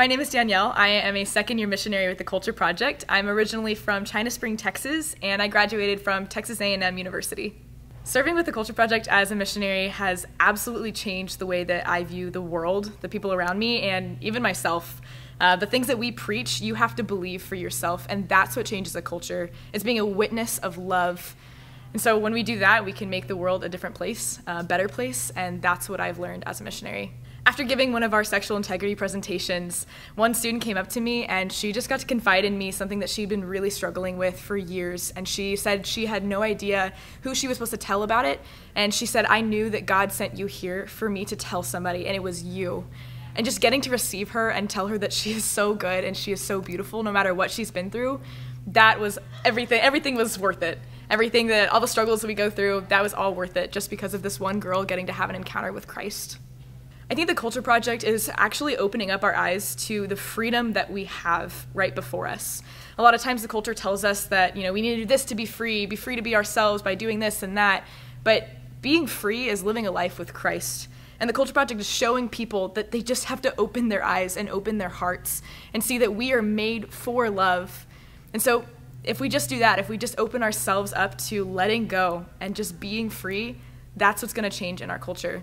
My name is Danielle. I am a second year missionary with the Culture Project. I'm originally from China Spring, Texas, and I graduated from Texas A&M University. Serving with the Culture Project as a missionary has absolutely changed the way that I view the world, the people around me, and even myself. Uh, the things that we preach, you have to believe for yourself, and that's what changes a culture. It's being a witness of love. And so when we do that, we can make the world a different place, a better place, and that's what I've learned as a missionary. After giving one of our sexual integrity presentations, one student came up to me and she just got to confide in me something that she'd been really struggling with for years. And she said she had no idea who she was supposed to tell about it. And she said, I knew that God sent you here for me to tell somebody, and it was you. And just getting to receive her and tell her that she is so good and she is so beautiful no matter what she's been through, that was everything. Everything was worth it. Everything that, all the struggles that we go through, that was all worth it just because of this one girl getting to have an encounter with Christ. I think the Culture Project is actually opening up our eyes to the freedom that we have right before us. A lot of times the culture tells us that, you know, we need to do this to be free, be free to be ourselves by doing this and that. But being free is living a life with Christ. And the Culture Project is showing people that they just have to open their eyes and open their hearts and see that we are made for love. And so, if we just do that, if we just open ourselves up to letting go and just being free, that's what's going to change in our culture.